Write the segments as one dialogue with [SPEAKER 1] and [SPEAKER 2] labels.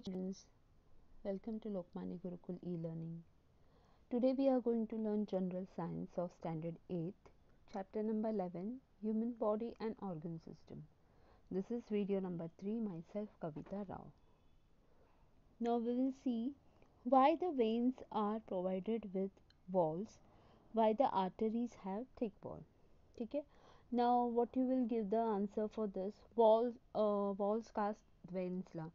[SPEAKER 1] students, welcome to Lokmanya Gurukul e-learning. Today we are going to learn General Science of Standard 8, Chapter number 11, Human Body and Organ System. This is video number 3, myself Kavita Rao. Now we will see why the veins are provided with walls, why the arteries have thick wall. Okay. Now what you will give the answer for this walls uh, walls cast veins ला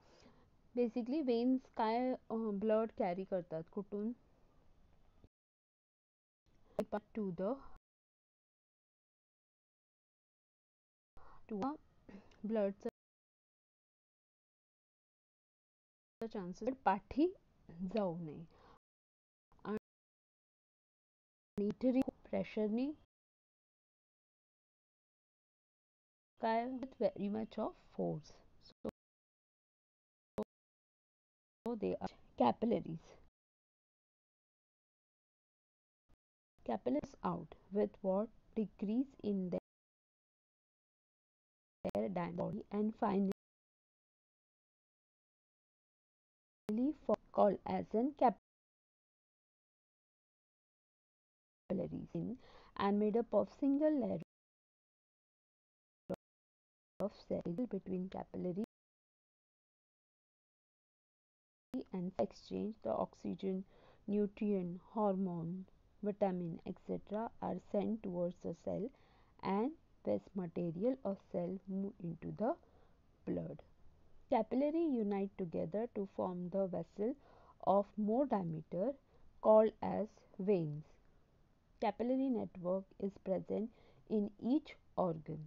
[SPEAKER 1] basically veins काय blood carry करतात कुठून? To the to ब्लडचा chances पाठी जाऊ नये. आणि प्रेशरनी काय very much of force they are capillaries. Capillaries out with what decrease in their, their body and finally called as an capillaries in and made up of single layer of cell between capillary and exchange the oxygen, nutrient, hormone, vitamin, etc. are sent towards the cell and waste material of cell move into the blood. Capillary unite together to form the vessel of more diameter called as veins. Capillary network is present in each organ.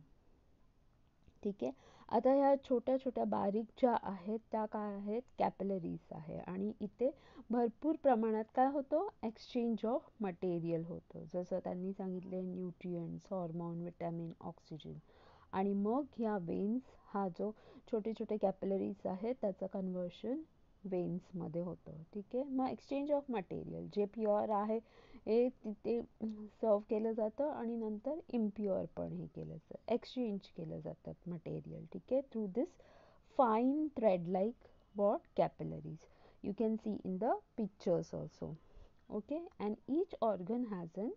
[SPEAKER 1] ठीक आहे आता ह्या छोट्या छोट्या बारीक ज्या आहेत त्या काय आहेत? कॅपलरीज आहे. आणि इथे भरपूर प्रमाणात काय होतं? एक्सचेंज ऑफ मटेरियल होतं. जसं त्यांनी सांगितले न्यूट्रियंट्स हॉर्मोन विटॅमिन ऑक्सिजन आणि मग ह्या वेन्स हा जो छोटे छोटे कॅपिलरीज आहेत त्याचं कन्व्हर्शन वेन्समध्ये होतं. ठीक आहे? मग एक्सचेंज ऑफ मटेरियल जे प्युअर आहे हे तिथे सर्व केलं जातं आणि नंतर इम्प्युअर पण हे केलं जातं एक्सचेंज केलं जातं मटेरियल ठीक आहे through this fine thread like what capillaries you can see in the pictures also okay and each organ has a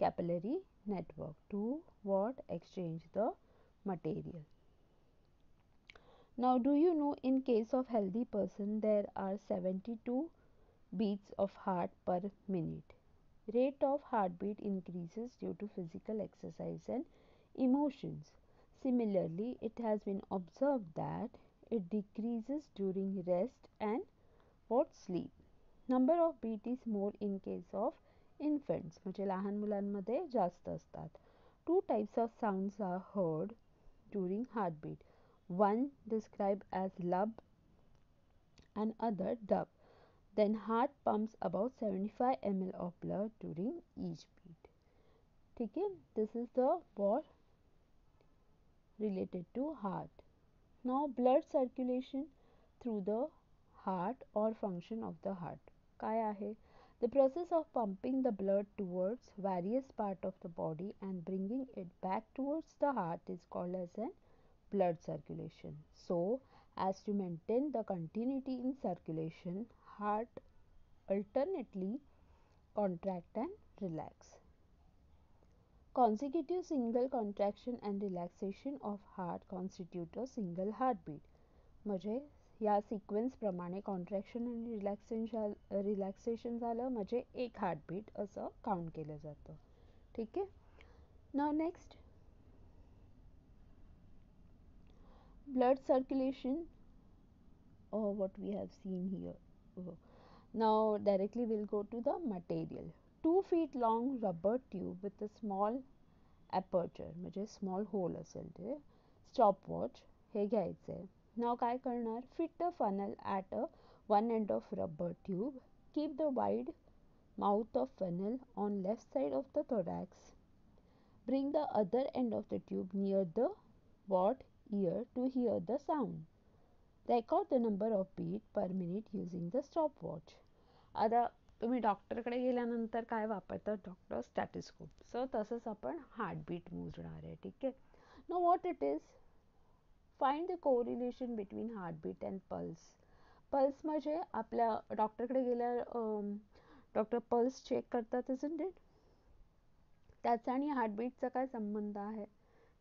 [SPEAKER 1] capillary network to what exchange the material now do you know in case of healthy person there are 72 beats of heart per minute rate of heartbeat increases due to physical exercise and emotions similarly it has been observed that it decreases during rest and what sleep number of beat is more in case of infants म्हणजे लहान मुलांमध्ये जास्त असतात two types of sounds are heard during heartbeat one described as lub and other dub then heart pumps about 75 ml of blood during each beat ठीक है this is the what related to heart now blood circulation through the heart or function of the heart काय आहे the process of pumping the blood towards various part of the body and bringing it back towards the heart is called as an blood circulation so as to maintain the continuity in circulation heart alternately contract and relax consecutive single contraction and relaxation of heart constitute a single heartbeat म्हणजे या sequence प्रमाणे contraction आणि relaxation relaxation झालं म्हणजे एक heartbeat असं count केलं जातं ठीक आहे now next or what we have seen here oh. now directly we'll go to the material two feet long rubber tube with a small aperture म्हणजे small hole असेल ते stopwatch हे घ्यायचं आहे now काय करणार fit the funnel at a one end of rubber tube keep the wide mouth of funnel on left side of the thorax bring the other end of the tube near the what ear to hear the Record the number of beat per minute using the stop watch आता तुम्ही डॉक्टरकडे गेल्यानंतर काय वापरतात doctor स्टॅटिस्कोप सो तसंच आपण heartbeat मोजणार आहे ठीक आहे? Know what it is find the correlation between heartbeat and pulse pulse म्हणजे आपल्या डॉक्टरकडे गेल्या डॉक्टर पल्स चेक करतात इजंट इट त्याचा आणि हार्टबीटचा काय संबंध आहे?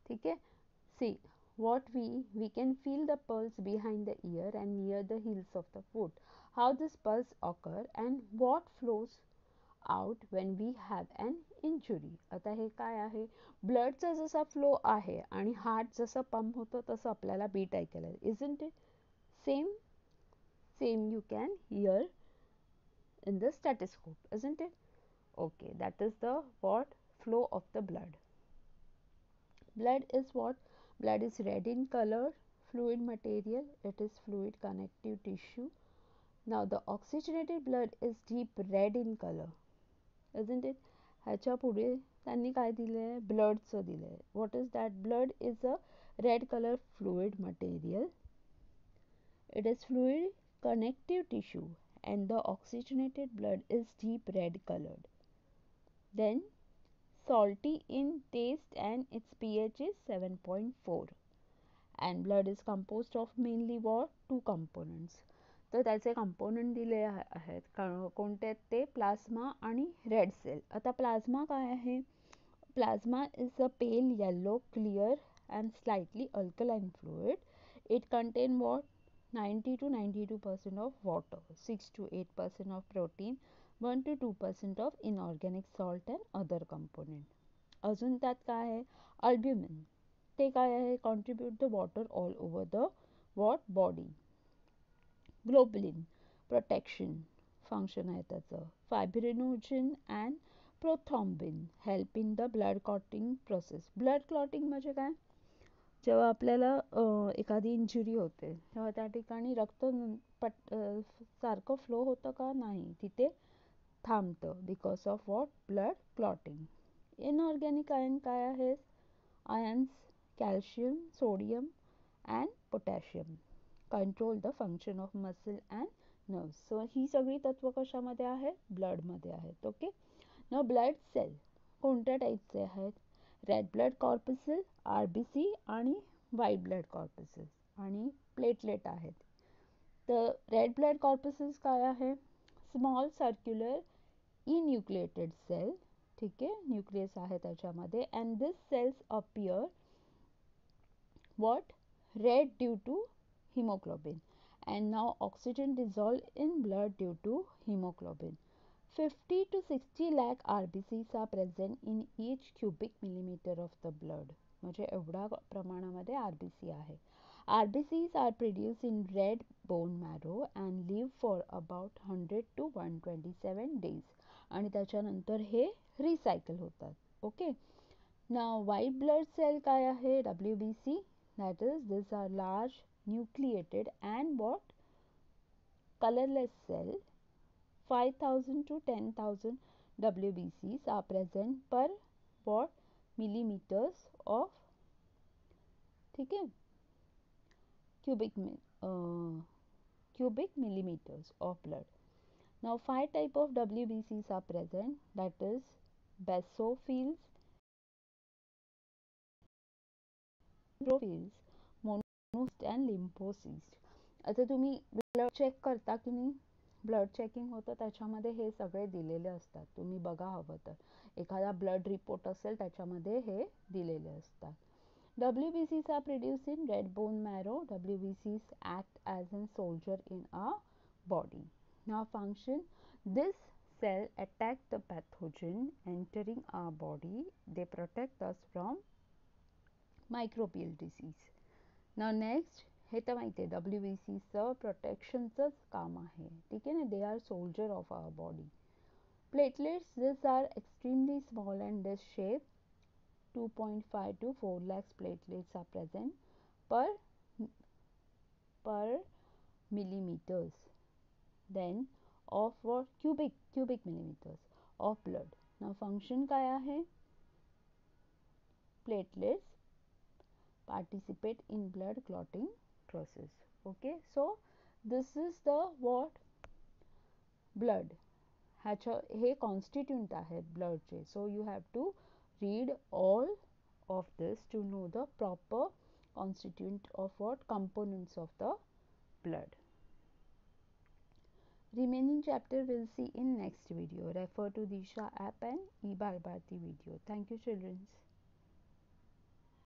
[SPEAKER 1] ठीक आहे? सी what we we can feel the pulse behind the ear and near the heels of the foot how this pulse occur and what flows out when we have an injury आता हे काय आहे ब्लडचा जसा फ्लो आहे आणि heart जसं pump होतं तसं आपल्याला बीट ऐकायला isn't it same same you can hear in the stethoscope isn't it okay that is the what flow of the blood blood is what blood is red in color fluid material it is fluid connective tissue now the oxygenated blood is deep red in color isn't it ह्याच्या पुढे त्यांनी काय दिलंय ब्लडचं दिलंय what is that blood is a red color fluid material it is fluid connective tissue and the oxygenated blood is deep red colored then salty in taste and its pH is 7.4 and blood is composed of mainly what two components तर त्याचे component दिले आहेत कोणते आहेत ते plasma आणि red cell आता plasma काय आहे plasma is a pail yellow clear and slightly alkaline fluid it contain what 90 to 92 percent of water 6 to 8 percent of protein one to two percent of inorganic salt and other component. अजून त्यात काय आहे? Albumin. ते काय आहे? Contribute the water all over the what body globulin protection function आहे त्याचं. Fibrinogen and prothrombin help in the blood clotting process blood clotting म्हणजे काय? जेव्हा आपल्याला एखादी इंजुरी होते तेव्हा त्या ठिकाणी रक्त पट सारखं फ्लो होतं का? नाही. तिथे थांबतं because of what blood clotting inorganic ion काय आहेत ions calcium sodium and potassium control the function of muscle and nerves. So ही सगळी तत्व कशामध्ये आहेत? ब्लडमध्ये आहेत ओके न ब्लड सेल कोणत्या टाईपचे आहेत? Red blood corpuscle R B C आणि व्हाईट ब्लड कॉर्पसेल आणि प्लेटलेट आहेत. तर रेड ब्लड कॉर्पसेस काय आहे? स्मॉल सर्क्युलर इन्युक्लिएटेड सेल ठीक आहे न्यूक्लियस आहे त्याच्यामध्ये. And this cells appear what red due to haemoglobin and now oxygen dissolve in blood due to haemoglobin fifty to sixty lakh R B Cs are present in each cubic millimetre of the blood म्हणजे एवढ्या प्रमाणामध्ये are B सी आहे. RBCs are produced in red bone marrow and live for about 100 to 127 days आणि त्याच्यानंतर हे recycle होतात okay ना white blood cell काय आहे W B C that is this are large nucleated and what colorless cell 5000 to 10000 WBCs are present per what millimeters of ठीक है Cubic uh, cubic millimeters of blood. Now five type of WBCs are present. That is basophils neutrophils monocytes and lymphocytes आता तुम्ही blood check करता की नाही? Blood checking होतं त्याच्यामध्ये हे सगळे दिलेले असतात. तुम्ही बघा हवं तर. एखादा ब्लड रिपोर्ट असेल त्याच्यामध्ये हे दिलेले असतात. W B Cs are produce in red bone marrow W B Cs act as an soldier in a body ना function this cell attack the pathogen entering our body they protect us from microbial disease now next हे तर माहिती आहे W B सीचं प्रोटेक्शनचंच काम आहे ठीक आहे ना they are soldier of our body platelets this are extremely small and this shape 2.5 to 4 lakhs platelets are present per per millimeters then of what cubic cubic millimeters of blood now function काय आहे platelets participate in blood clotting process okay so this is the what blood ह्याच्या हे constituent आहे ब्लडचे so you have to read all of this to know the proper constituent of what components of the blood. Remaining chapter we'll see in next video. Refer to disha app and e video. Thank you children.